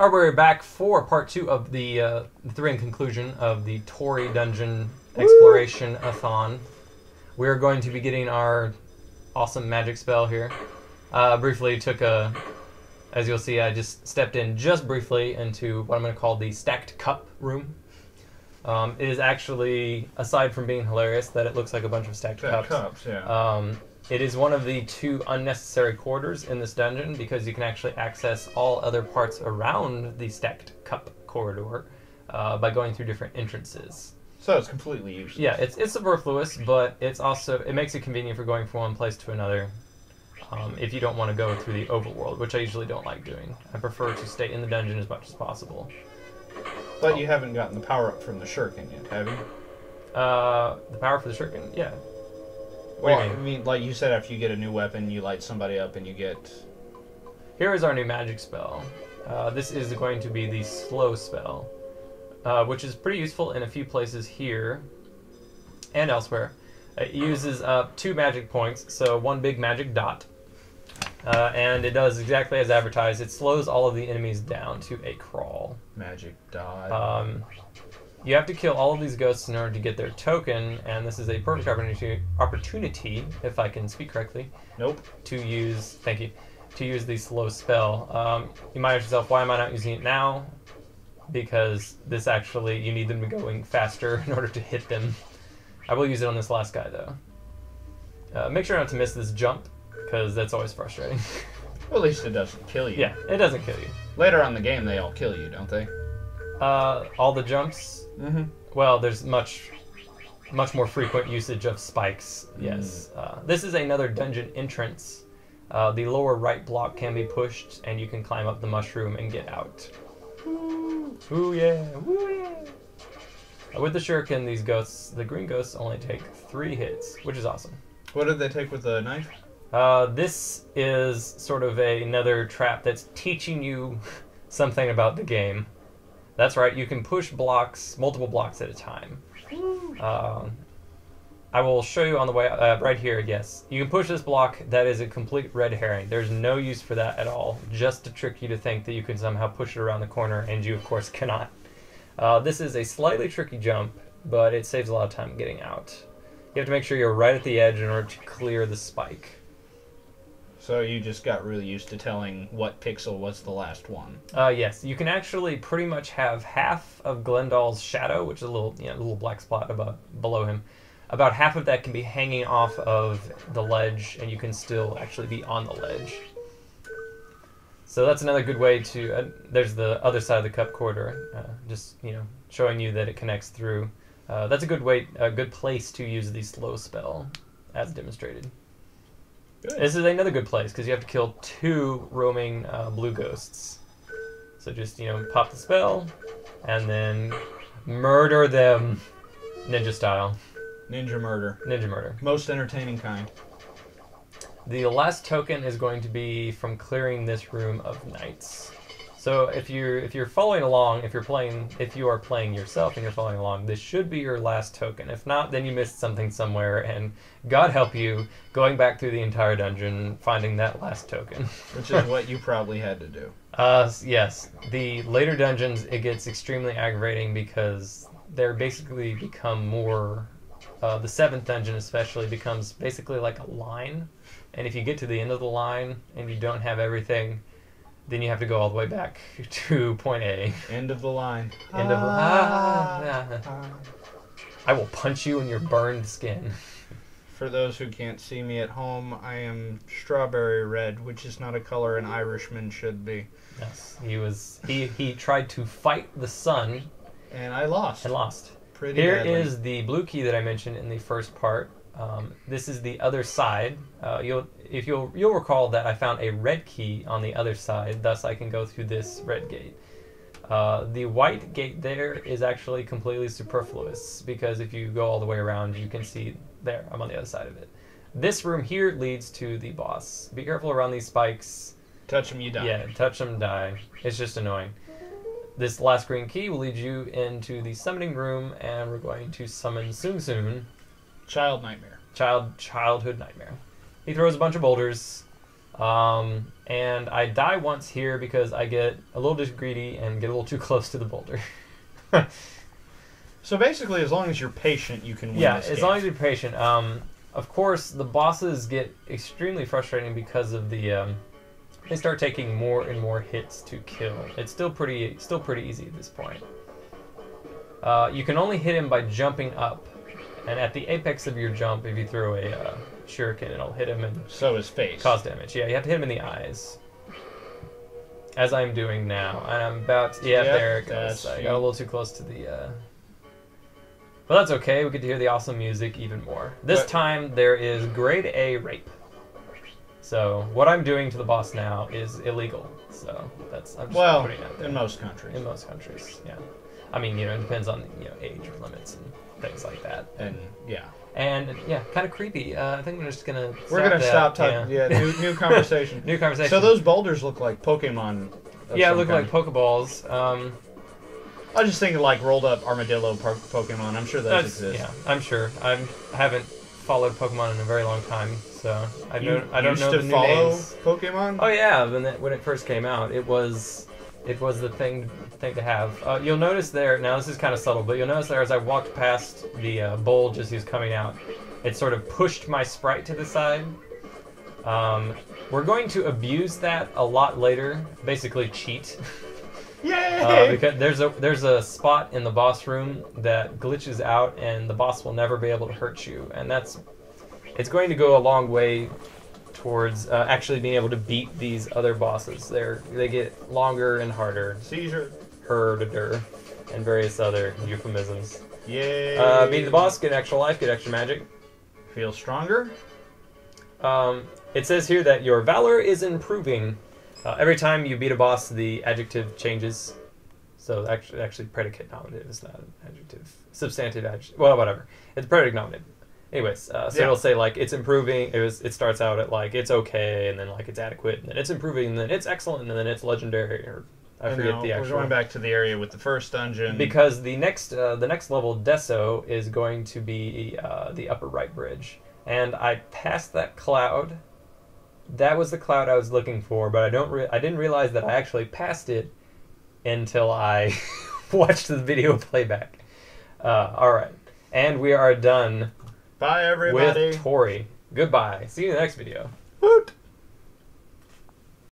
Alright, we're back for part two of the uh, three in conclusion of the Tori Dungeon Exploration Athon. We're going to be getting our awesome magic spell here. Uh, briefly took a, as you'll see, I just stepped in just briefly into what I'm going to call the stacked cup room. Um, it is actually, aside from being hilarious, that it looks like a bunch of stacked Got cups. cups, yeah. Um, it is one of the two unnecessary quarters in this dungeon because you can actually access all other parts around the stacked cup corridor uh, by going through different entrances. so it's completely useless. Yeah, it's it's superfluous, but it's also it makes it convenient for going from one place to another. Um, if you don't want to go through the overworld, which I usually don't like doing, I prefer to stay in the dungeon as much as possible. But you haven't gotten the power up from the shuriken yet, have you? Uh, the power for the shuriken, yeah. What do well, you mean? I mean, like you said, after you get a new weapon, you light somebody up and you get. Here is our new magic spell. Uh, this is going to be the slow spell, uh, which is pretty useful in a few places here and elsewhere. It uses up two magic points, so one big magic dot, uh, and it does exactly as advertised. It slows all of the enemies down to a crawl. Magic dot. Um, you have to kill all of these ghosts in order to get their token, and this is a perfect opportunity, opportunity if I can speak correctly, nope. to use thank you to use the slow spell. Um, you might ask yourself why am i not using it now? Because this actually you need them to going faster in order to hit them. I will use it on this last guy though. Uh, make sure not to miss this jump because that's always frustrating. Well, at least it doesn't kill you. yeah it doesn't kill you. Later on in the game, they all kill you, don't they? uh, all the jumps Mm-hmm. well there's much much more frequent usage of spikes yes uh, this is another dungeon entrance uh, the lower right block can be pushed and you can climb up the mushroom and get out Ooh yeah, Ooh yeah. Uh, With the shuriken, these ghosts, the green ghosts, only take three hits, which is awesome. What did they take with the knife? Uh, this is sort of a, another trap that's teaching you something about the game. That's right, you can push blocks, multiple blocks at a time. Um, I will show you on the way uh, right here. Yes, you can push this block. That is a complete red herring. There's no use for that at all. Just to trick you to think that you can somehow push it around the corner, and you of course cannot. Uh, this is a slightly tricky jump, but it saves a lot of time getting out. You have to make sure you're right at the edge in order to clear the spike. So you just got really used to telling what pixel was the last one. Uh, yes, you can actually pretty much have half of Glendaal's shadow, which is a little, you know, little black spot above, below him. About half of that can be hanging off of the ledge, and you can still actually be on the ledge. So that's another good way to. Uh, there's the other side of the cup corridor, uh, just you know, showing you that it connects through. Uh, that's a good way, a good place to use the slow spell, as demonstrated. This is another good place because you have to kill two roaming uh, blue ghosts. So just you know, pop the spell, and then murder them, ninja style, Ninja murder. ninja murder. Most entertaining kind. The last token is going to be from clearing this room of knights. So if you're if you're following along, if you're playing if you are playing yourself and you're following along, this should be your last token. If not, then you missed something somewhere and God help you going back through the entire dungeon finding that last token. Which is what you probably had to do. Uh, yes. The later dungeons, it gets extremely aggravating because they're basically become more. Uh, the seventh dungeon, especially, becomes basically like a line. And if you get to the end of the line and you don't have everything, then you have to go all the way back to point A. End of the line. End of. Ah, ah. I will punch you in your burned skin. For those who can't see me at home, I am strawberry red, which is not a color an Irishman should be. Yes, he was. He he tried to fight the sun And I lost. and lost. Pretty Here badly. is the blue key that I mentioned in the first part. Um, this is the other side. Uh, you'll, if you'll, you'll recall that I found a red key on the other side. Thus, I can go through this red gate. Uh, the white gate there is actually completely superfluous because if you go all the way around, you can see there. I'm on the other side of it. This room here leads to the boss. Be careful around these spikes. Touch them, you die. Yeah, touch them, die. It's just annoying. This last green key will lead you into the summoning room, and we're going to summon Sung Sung, Child nightmare. child childhood nightmare. He throws a bunch of boulders. Um, and I die once here because I get a little too greedy and get a little too close to the boulder. So basically, as long as you're patient, you can win yeah, as game. long as you're patient. Um, of course, the bosses get extremely frustrating because of the. Um, they start taking more and more hits to kill. It's still pretty, still pretty easy at this point. Uh, you can only hit him by jumping up, and at the apex of your jump, if you throw a uh, shuriken, it'll hit him and so his face. cause damage. Yeah, you have to hit him in the eyes. As I'm doing now, and I'm about. To, yeah, Yep, there it goes. that's I got a little too close to the. Uh... But that's okay. We get to hear the awesome music even more. This But- time there is grade A rape. So what I'm doing to the boss now is illegal. So that's I'm just Well, putting out there. in most countries. in most countries, yeah. I mean, you know, it depends on you know age limits and things like that. and yeah, And yeah, kind of creepy. Uh, I think we're just gonna. we're gonna stop talking. Yeah, new, new conversation. New conversation. So those boulders look like Pokemon. yeah, look kind. like Pokeballs. Um, I was just thinking like rolled up armadillo po- Pokemon. I'm sure those exist. yeah, I'm sure. I'm, I haven't followed Pokemon in a very long time, so I You don't. I don't know the new follow names. Pokemon. Oh yeah, when it, when it first came out, it was it was the thing thing to have. Uh, you'll notice there. Now this is kind of subtle, but you'll notice there as I walked past the uh, bulge as he was coming out, it sort of pushed my sprite to the side. Um, we're going to abuse that a lot later. Basically, cheat. Uh, because there's a there's a spot in the boss room that glitches out, and the boss will never be able to hurt you, and that's it's going to go a long way towards uh, actually being able to beat these other bosses. They're they get longer and harder, Seizure. harder, and various other euphemisms. Yay! Uh, beat the boss, get extra life, get extra magic. Feel stronger. Um, it says here that your valor is improving. Uh, every time you beat a boss, the adjective changes. So actually, actually, predicate nominative is not an adjective. Substantive adjective. Well, whatever. It's predicate nominative. Anyways, uh, so Yeah. it'll say like it's improving. It was. It starts out at like it's okay, and then like it's adequate, and then it's improving, and then it's excellent, and then it's legendary. Or I And forget now the We're going back to the area with the first dungeon. Because the next uh, the next level Desso is going to be uh, the upper right bridge, and I passed that cloud. That was the cloud I was looking for, but I don't re- I didn't realize that I actually passed it until I watched the video playback. Uh, all right, and we are done Bye, everybody. with Tori. Goodbye. See you in the next video. Woot.